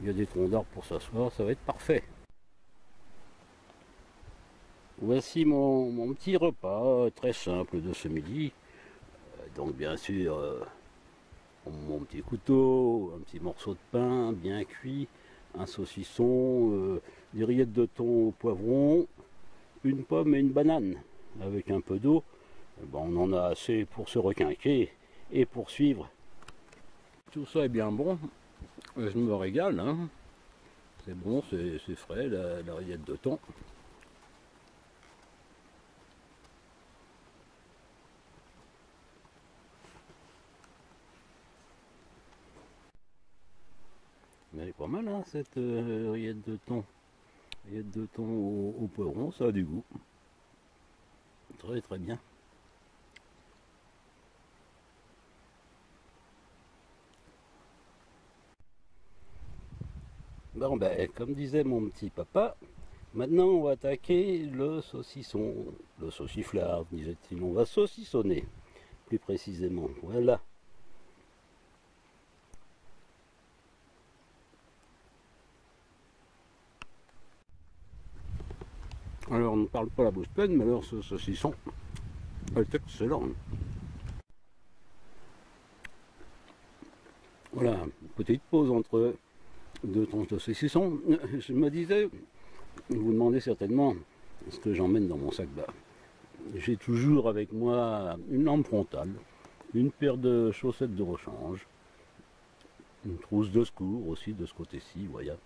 Il y a des troncs d'arbres pour s'asseoir, ça va être parfait. Voici mon, petit repas très simple de ce midi. Euh, Donc bien sûr, euh, mon petit couteau, un petit morceau de pain bien cuit, un saucisson, euh, des rillettes de thon au poivron, une pomme et une banane avec un peu d'eau. Ben, on en a assez pour se requinquer et poursuivre. Tout ça est bien bon. Je me régale. hein. C'est bon, c'est frais, la, la rillette de thon. Mais elle est pas mal, hein, cette euh, rillette de thon. Rillette de thon au, au poivron, ça a du goût. Très très bien. Bon ben, comme disait mon petit papa, maintenant on va attaquer le saucisson, le sauciflard, disait-il. On va saucissonner, plus précisément. Voilà. Alors on ne parle pas la bouche pleine, mais alors ce saucisson est excellent. Voilà, petite pause entre deux tranches de saucisson. Je me disais, vous vous demandez certainement ce que j'emmène dans mon sac bas. J'ai toujours avec moi une lampe frontale, une paire de chaussettes de rechange, une trousse de secours aussi de ce côté-ci, voilà.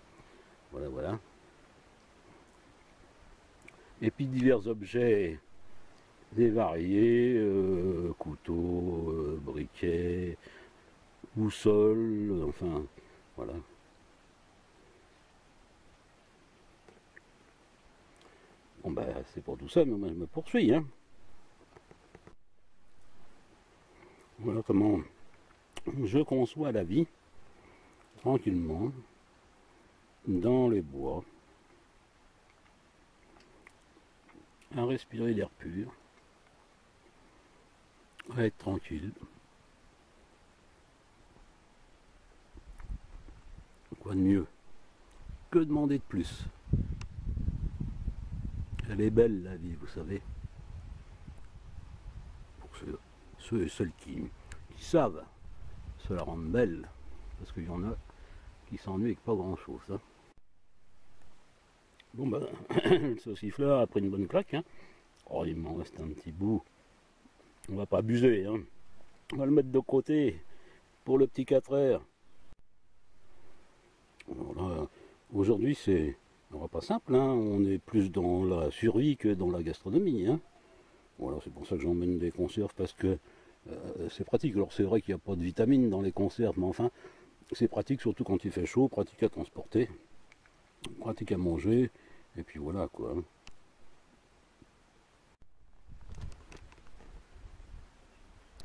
Voilà, voilà. Et puis divers objets dévariés, euh, couteaux, euh, briquets, boussole, enfin, voilà. Bon ben, c'est pour tout ça, mais moi je me poursuis, hein. Voilà comment je conçois la vie, tranquillement, dans les bois, à respirer l'air pur, à être tranquille. Quoi de mieux Que demander de plus? Elle est belle la vie, vous savez. Pour ceux, et celles qui, savent se la rendre belle, parce qu'il y en a qui s'ennuient avec pas grand chose. Bon ben, le sauciflard a pris une bonne claque. Hein. Oh, il m'en reste un petit bout. On va pas abuser. Hein. On va le mettre de côté pour le petit 4 heures. Voilà. Aujourd'hui, c'est un repas simple. Hein. On est plus dans la survie que dans la gastronomie. Hein. Voilà, c'est pour ça que j'emmène des conserves parce que euh, c'est pratique. Alors, c'est vrai qu'il n'y a pas de vitamines dans les conserves, mais enfin, c'est pratique surtout quand il fait chaud, pratique à transporter, pratique à manger. Et puis voilà quoi.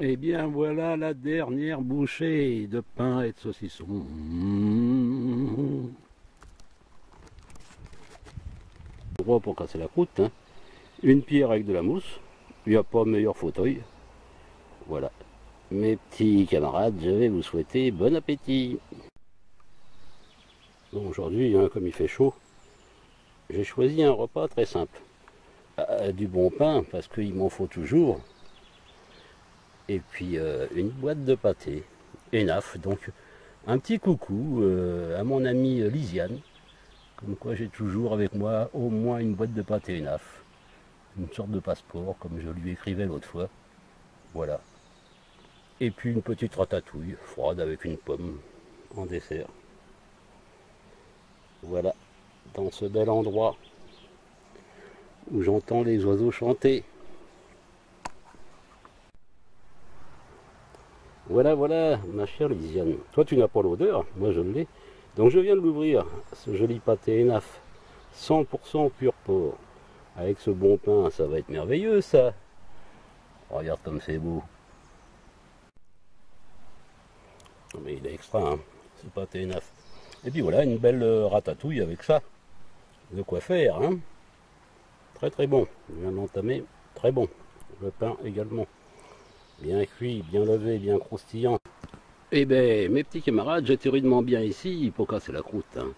Et bien voilà la dernière bouchée de pain et de saucisson. Mmh. Pour casser la croûte. hein. Une pierre avec de la mousse. Il n'y a pas meilleur fauteuil. Voilà. Mes petits camarades, je vais vous souhaiter bon appétit. Bon, Aujourd'hui, hein, comme il fait chaud, j'ai choisi un repas très simple. Euh, du bon pain, parce qu'il m'en faut toujours. Et puis euh, une boîte de pâté, Enaf. Donc un petit coucou euh, à mon amie Lisiane. Comme quoi j'ai toujours avec moi au moins une boîte de pâté Enaf. Une sorte de passeport, comme je lui écrivais l'autre fois. Voilà. Et puis une petite ratatouille froide avec une pomme en dessert. Voilà dans ce bel endroit où j'entends les oiseaux chanter. Voilà, voilà, ma chère Lisiane. Toi, tu n'as pas l'odeur, moi je l'ai. Donc je viens de l'ouvrir, ce joli pâté Enaf, 100% pur porc. Avec ce bon pain, ça va être merveilleux, ça. Regarde comme c'est beau. Mais il est extra, hein, ce pâté Enaf. Et puis voilà, une belle euh, ratatouille avec ça. De quoi faire, hein Très très bon. Je viens d'entamer. Très bon. Le pain également. Bien cuit, bien levé, bien croustillant. Eh ben, mes petits camarades, j'étais rudement bien ici pour casser la croûte. hein.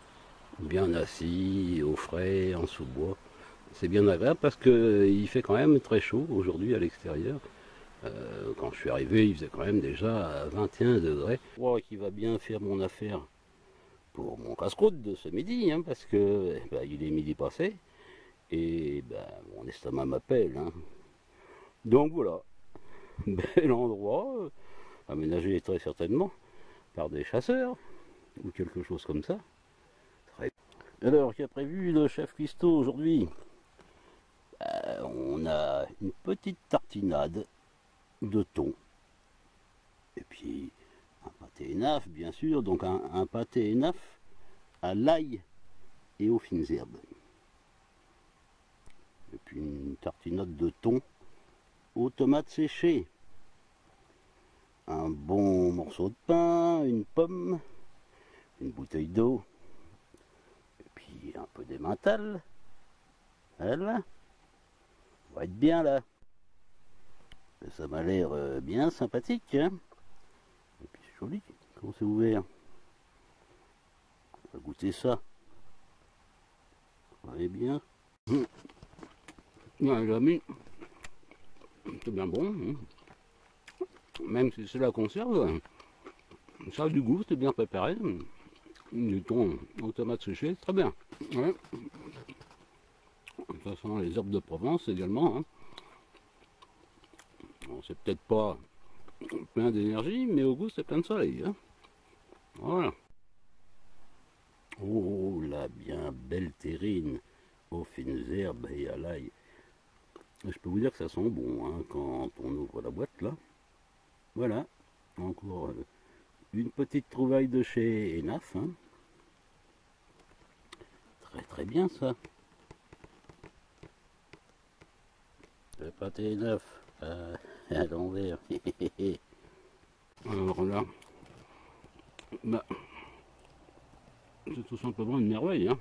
Bien assis, au frais, en sous-bois. C'est bien agréable parce que il fait quand même très chaud aujourd'hui à l'extérieur. Euh, quand je suis arrivé, il faisait quand même déjà à 21 degrés. Je crois qu'il va bien faire mon affaire pour mon casse-croûte de ce midi, hein, parce que eh ben, il est midi passé et ben, mon estomac m'appelle. hein. Donc voilà, bel endroit, euh, aménagé très certainement par des chasseurs ou quelque chose comme ça. Alors, qu'a prévu le chef Cuistot aujourd'hui? Euh, On a une petite tartinade de thon. Et puis un pâté énaf, bien sûr, donc un, un pâté énaf à l'ail et aux fines herbes. Et puis une tartinade de thon aux tomates séchées. Un bon morceau de pain, une pomme, une bouteille d'eau, et puis un peu d'émental. Voilà. On va être bien là. Ça m'a l'air euh, bien sympathique. Hein et puis c'est joli. Comment c'est ouvert? On va goûter ça. Vous voyez bien. Hum. Ouais, c'est bien bon. hein. Même si c'est la conserve, ça a du goût, c'est bien préparé. Du thon aux tomates séchées, très bien. Ouais. Ça sent les herbes de Provence également. hein. C'est peut-être pas plein d'énergie, mais au goût c'est plein de soleil. hein. Voilà. Oh la bien belle terrine aux fines herbes et à l'ail. Je peux vous dire que ça sent bon hein, quand on ouvre la boîte là. Voilà. Encore euh, une petite trouvaille de chez Enaf. hein. Très très bien ça. Le pâté neuf euh, à l'envers. Alors là, bah, c'est tout simplement une merveille. Hein.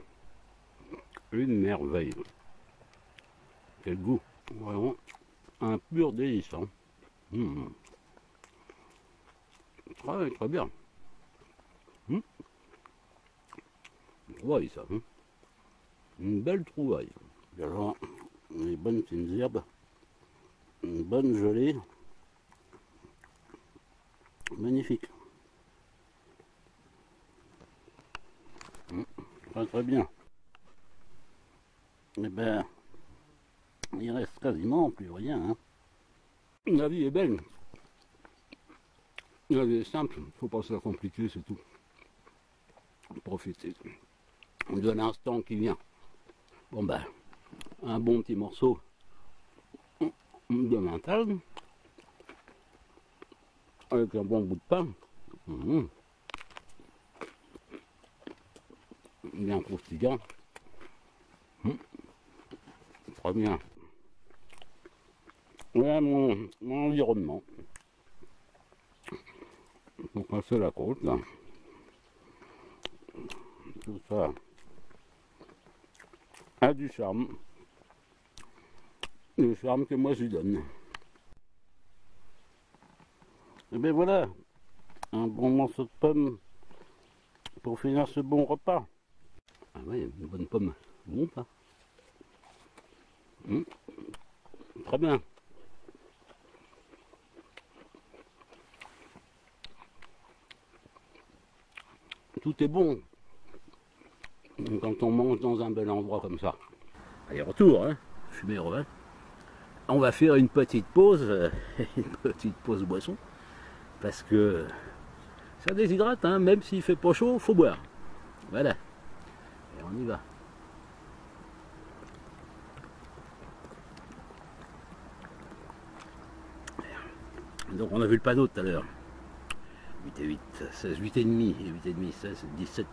Une merveille. Quel goût. Vraiment un pur délice. hein. Mmh. Très très bien. Trouvaille ça. hein. Une belle trouvaille. Alors, les bonnes herbes une bonne gelée. Magnifique. Mm, Très très bien. Eh ben, il reste quasiment plus rien. hein. La vie est belle. La vie est simple, faut pas se la compliquer, c'est tout. Profitez de l'instant qui vient. Bon ben, un bon petit morceau de mental avec un bon bout de pain. Mhm. Bien croustillant. Mhm. Très bien. Voilà mon environnement. Pour passer la côte là. Tout ça a du charme le charme que moi je donne. Et bien voilà, un bon morceau de pomme pour finir ce bon repas. Ah ouais, une bonne pomme. Bon ça. Hum. Très bien. Tout est bon quand on mange dans un bel endroit comme ça. Allez, retour, hein, fumée on va faire une petite pause, euh, une petite pause boisson, parce que ça déshydrate, hein, même s'il fait pas chaud, faut boire. Voilà. Et on y va. Donc on a vu le panneau tout à l'heure. 8 et 8, 16, 8 et demi, et 8 et demi, 16, 17.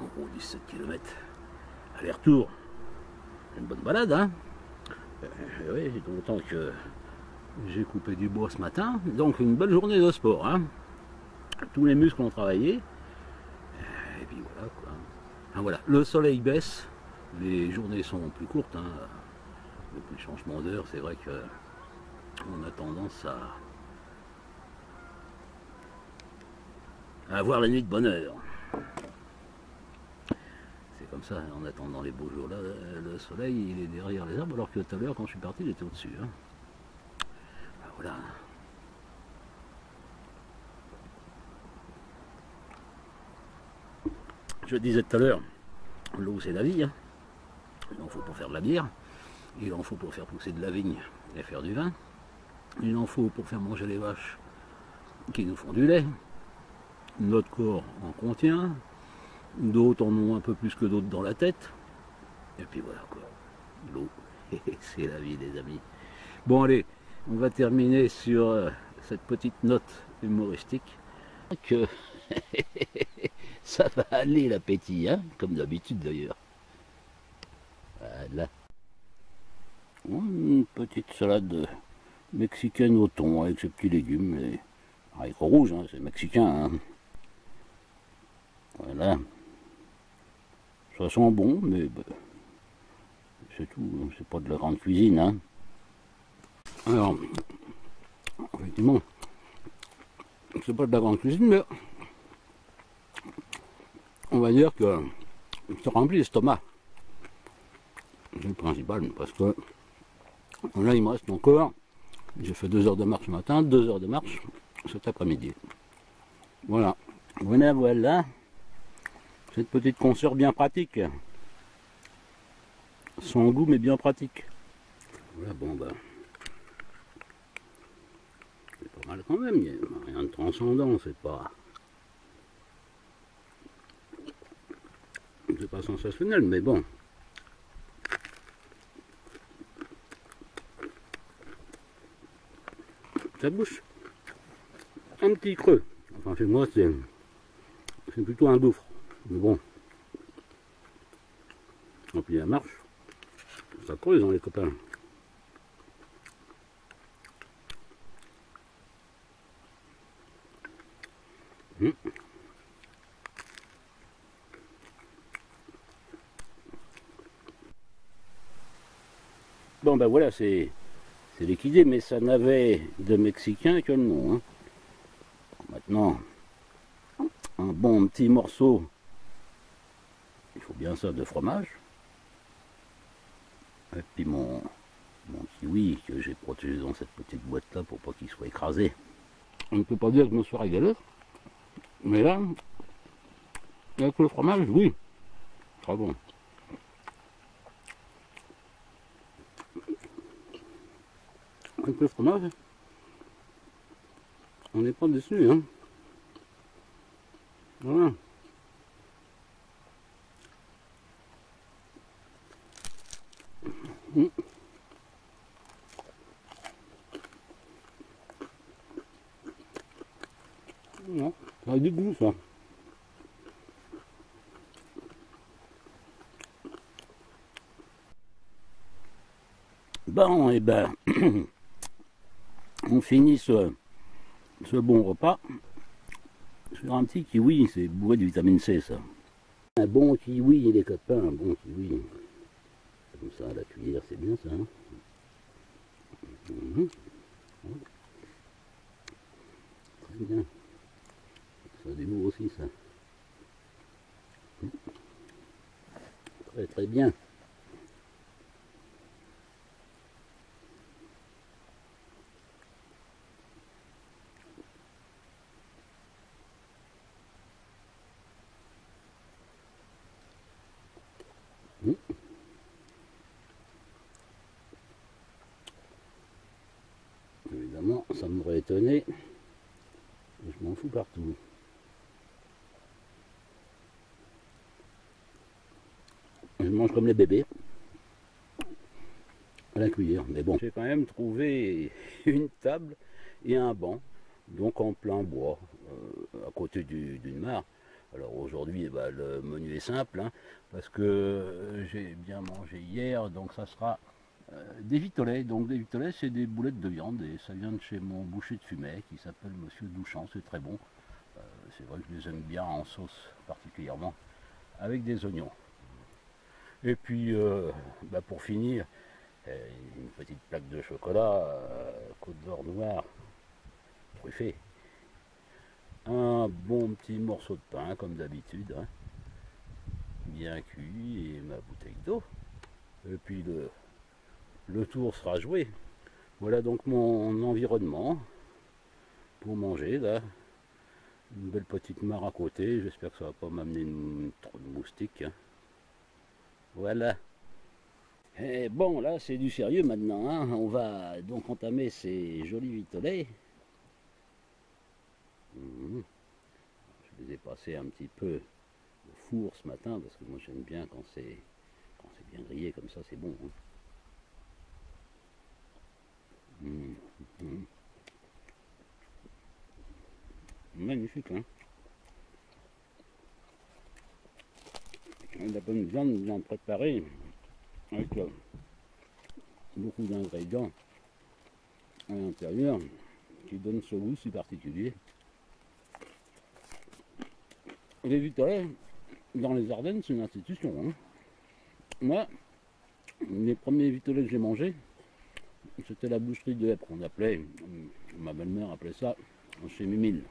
En gros 17 km. Aller-retour. Une bonne balade, hein euh, oui, que j'ai coupé du bois ce matin, donc une belle journée de sport. Hein. Tous les muscles ont travaillé. Euh, Et puis voilà quoi. Le soleil baisse, les journées sont plus courtes. Hein. Depuis le changement d'heure, c'est vrai que on a tendance à, avoir la nuit de bonheur. C'est comme ça, en attendant les beaux jours. Là, le soleil, il est derrière les arbres, alors que tout à l'heure, quand je suis parti, il était au-dessus. Hein. Ah, voilà. Je disais tout à l'heure, l'eau c'est la vie. Hein. Il en faut pour faire de la bière, il en faut pour faire pousser de la vigne et faire du vin, il en faut pour faire manger les vaches qui nous font du lait. Notre corps en contient, d'autres en ont un peu plus que d'autres dans la tête. Et puis voilà quoi, l'eau, c'est la vie les amis. Bon allez, on va terminer sur euh, cette petite note humoristique que ça va aller l'appétit, hein, comme d'habitude d'ailleurs. Voilà. Une petite salade mexicaine au thon avec ses petits légumes et haricots rouges, hein, c'est mexicain. Hein. Voilà. Ça sent bon, mais bah, c'est tout, hein, c'est pas de la grande cuisine. Hein. Alors, effectivement, c'est pas de la grande cuisine, mais on va dire que ça remplit l'estomac. C'est le principal, parce que là, il me reste encore, j'ai fait deux heures de marche ce matin, deux heures de marche cet après-midi. Voilà. Voilà, voilà. Cette petite conserve bien pratique. Sans goût, mais bien pratique. Voilà, bon, bah. C'est pas mal quand même, il a rien de transcendant, c'est pas. C'est pas sensationnel, mais bon. Ça bouche un petit creux. Enfin, chez moi, c'est plutôt un gouffre. Mais bon. Et puis la marche, ça creuse dans les copains. Hum. Bon ben voilà, c'est liquidé, mais ça n'avait de Mexicain que le nom. Hein. Maintenant, un bon petit morceau, il faut bien ça, de fromage. Et puis mon, kiwi que j'ai protégé dans cette petite boîte là pour pas qu'il soit écrasé. On ne peut pas dire que je me suis régalé, mais là, avec le fromage, oui, très bon. avec le fromage, on n'est pas dessus. Hein. Voilà. Mmh. Non, ça a du goût ça. Bon, et eh ben, on finit ce, bon repas sur un petit kiwi, c'est bourré de vitamine C ça. Un bon kiwi les copains, un bon kiwi. Ça la cuillère, c'est bien ça. Hein. Mhm. Très bien. Ça du aussi ça. Très très bien. Évidemment, ça m'aurait étonné. Je m'en fous partout. Je mange comme les bébés. À la cuillère. Mais bon, j'ai quand même trouvé une table et un banc. Donc en plein bois, euh, à côté d'une mare. Alors aujourd'hui, eh ben, le menu est simple, hein, parce que j'ai bien mangé hier, donc ça sera euh, des vitolets. Donc des vitolets, c'est des boulettes de viande, et ça vient de chez mon boucher de fumet, qui s'appelle Monsieur Douchant, c'est très bon. Euh, c'est vrai que je les aime bien en sauce particulièrement, avec des oignons. Et puis, euh, bah, pour finir, une petite plaque de chocolat, côte d'or noir, truffée. un bon petit morceau de pain comme d'habitude, hein. bien cuit et ma bouteille d'eau. Et puis le, le tour sera joué. Voilà donc mon environnement pour manger là. Une belle petite mare à côté, j'espère que ça va pas m'amener trop de moustiques. Hein. Voilà. Et bon, là, c'est du sérieux maintenant. Hein. On va donc entamer ces jolis vitolets. Mhm. Je les ai passés un petit peu au four ce matin parce que moi j'aime bien quand c'est quand c'est bien grillé comme ça, c'est bon. Hein. Mhm. Magnifique, hein La bonne viande bien préparée avec euh, beaucoup d'ingrédients à l'intérieur qui donne ce goût si particulier. Les vitolets, dans les Ardennes, c'est une institution. Hein. Moi, les premiers vitolets que j'ai mangés, c'était la boucherie de Ypres. On appelait, ma belle-mère appelait ça chez Mimile.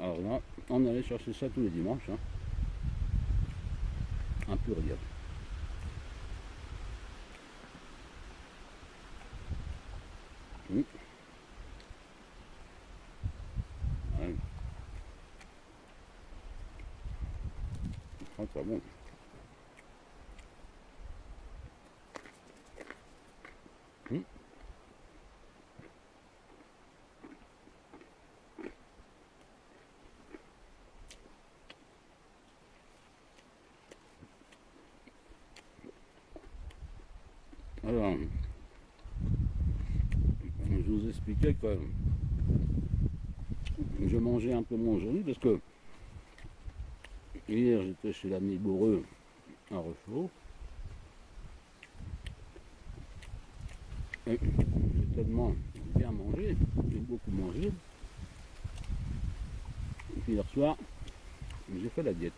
Alors là, on allait chercher ça tous les dimanches. Hein. Un peu régal. Mmh. Ouais. Ah, très bon. Mmh. Alors, je vous expliquais que je mangeais un peu moins aujourd'hui parce que hier j'étais chez l'ami Bourreux à Reflot j'ai tellement bien mangé, j'ai beaucoup mangé. Et puis hier soir, j'ai fait la diète.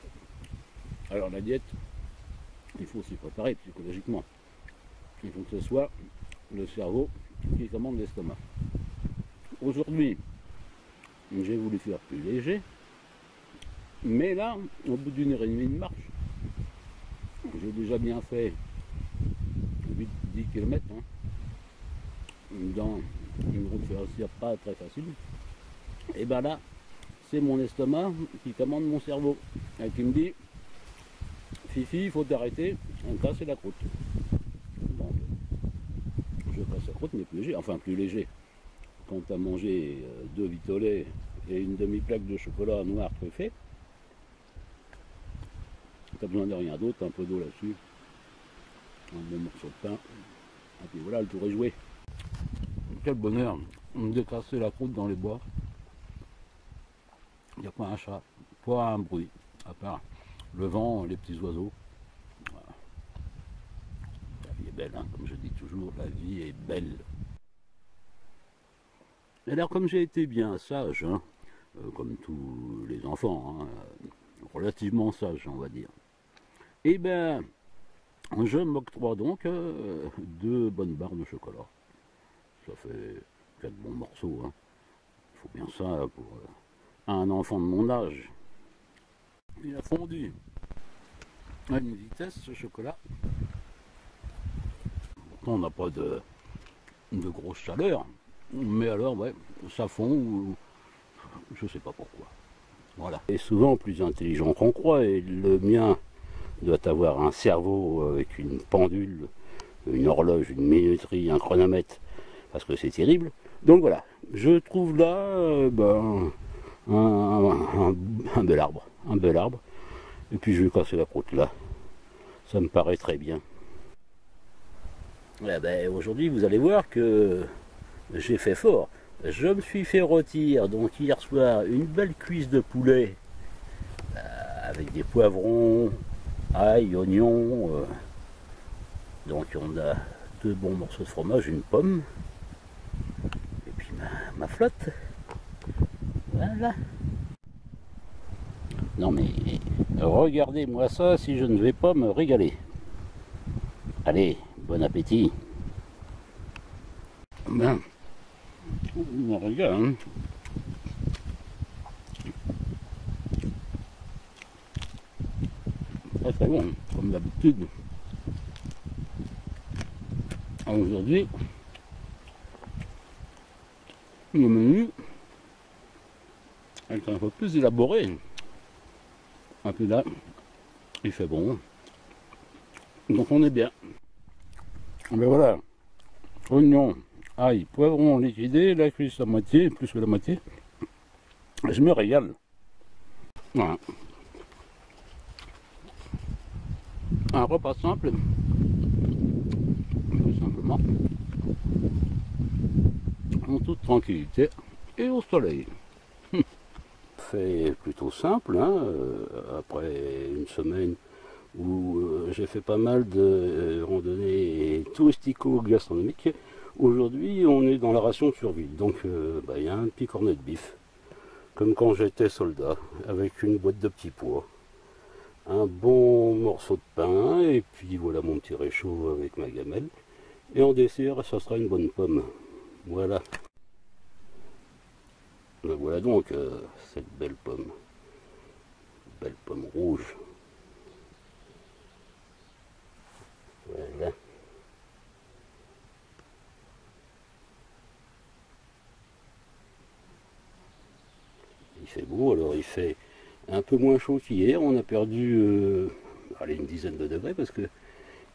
Alors la diète, il faut s'y préparer psychologiquement. Il faut que ce soit le cerveau qui commande l'estomac. Aujourd'hui, j'ai voulu faire plus léger, mais là, au bout d'une heure et demie de marche, j'ai déjà bien fait 8-10 km hein, dans une route ferroviaire pas très facile. Et bien là, c'est mon estomac qui commande mon cerveau et qui me dit Fifi, il faut t'arrêter, on c'est la croûte mais plus léger, enfin plus léger. Quand tu as mangé euh, deux vitolets et une demi-plaque de chocolat noir truffé, tu besoin de rien d'autre, un peu d'eau là-dessus, un bon morceau de pain, et puis voilà, le tour est joué. Quel bonheur, décrasser la croûte dans les bois. Il n'y a pas un chat, pas un bruit, à part le vent, les petits oiseaux. Hein, comme je dis toujours, la vie est belle. alors comme j'ai été bien sage, hein, euh, comme tous les enfants, hein, relativement sage on va dire, et eh ben je m'octroie donc euh, deux bonnes barres de chocolat. Ça fait quatre bons morceaux. Il faut bien ça pour euh, un enfant de mon âge. Il a fondu à une vitesse ce chocolat on n'a pas de, de grosse chaleur. Mais alors, ouais, ça fond, je sais pas pourquoi. Voilà. Et souvent plus intelligent qu'on croit, et le mien doit avoir un cerveau avec une pendule, une horloge, une minuterie, un chronomètre, parce que c'est terrible. Donc voilà, je trouve là euh, ben, un, un, bel arbre, un bel arbre. Et puis je vais casser la croûte là. Ça me paraît très bien. Eh ben, aujourd'hui, vous allez voir que j'ai fait fort. Je me suis fait rôtir donc hier soir une belle cuisse de poulet euh, avec des poivrons, ail, oignons. Euh. donc on a deux bons morceaux de fromage, une pomme. Et puis ma, flotte. Voilà. Non mais regardez-moi ça si je ne vais pas me régaler. Allez, Bon appétit. Ben, on regarde. Hein. Ah, très très bon, comme d'habitude. Aujourd'hui, le menu est un peu plus élaboré. Et puis là, il fait bon. Donc on est bien. Mais voilà, oignon, ail, poivron liquidé, la cuisse à moitié, plus que la moitié. Je me régale. Voilà. Un repas simple, tout simplement, en toute tranquillité et au soleil. Fait plutôt simple, hein, euh, après une semaine où euh, j'ai fait pas mal de euh, randonnées touristico-gastronomiques. Aujourd'hui, on est dans la ration de survie, donc bah, il y a un petit cornet de bif, comme quand j'étais soldat, avec une boîte de petits pois un bon morceau de pain, et puis voilà mon petit réchaud avec ma gamelle. Et en dessert, ça sera une bonne pomme. Voilà. Voilà donc euh, cette belle pomme. Belle pomme rouge. Voilà. Il fait beau, alors il fait un peu moins chaud qu'hier. On a perdu euh, une dizaine de degrés parce que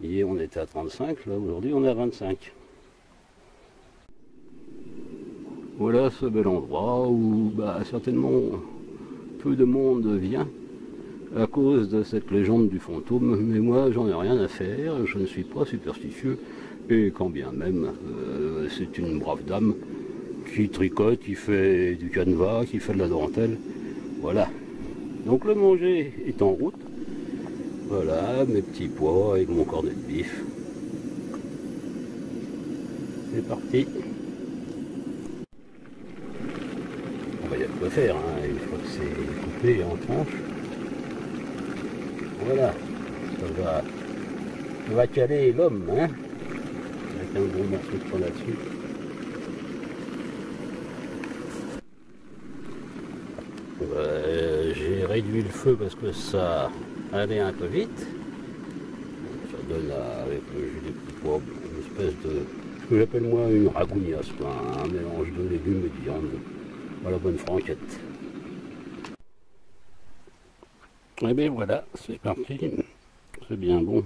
hier on était à 35, là aujourd'hui on est à 25. Voilà ce bel endroit où bah, certainement peu de monde vient à cause de cette légende du fantôme, mais moi j'en ai rien à faire, je ne suis pas superstitieux, et quand bien même euh, c'est une brave dame qui tricote, qui fait du canevas, qui fait de la dentelle, voilà, donc le manger est en route. Voilà, mes petits pois avec mon cornet de bif. C'est parti. Il y a quoi faire, hein, une fois que c'est coupé en tranches. Voilà, ça va, ça va caler l'homme, hein, avec un gros morceau de là-dessus. Réduit le feu parce que ça allait un peu vite. Ça donne avec le jus des petits une espèce de ce que j'appelle moi une ragougnasse, un mélange de légumes et de viande. Voilà, bonne franquette. Et eh bien voilà, c'est parti. C'est bien bon.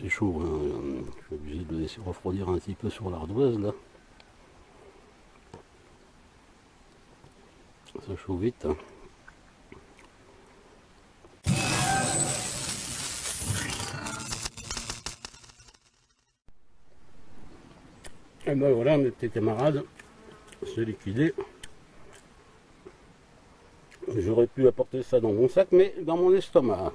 c'est chaud, hein. je suis obligé de laisser refroidir un petit peu sur l'ardoise là. Ça chaud vite. Hein. Et ben voilà mes petits camarades, c'est liquidé. J'aurais pu apporter ça dans mon sac, mais dans mon estomac.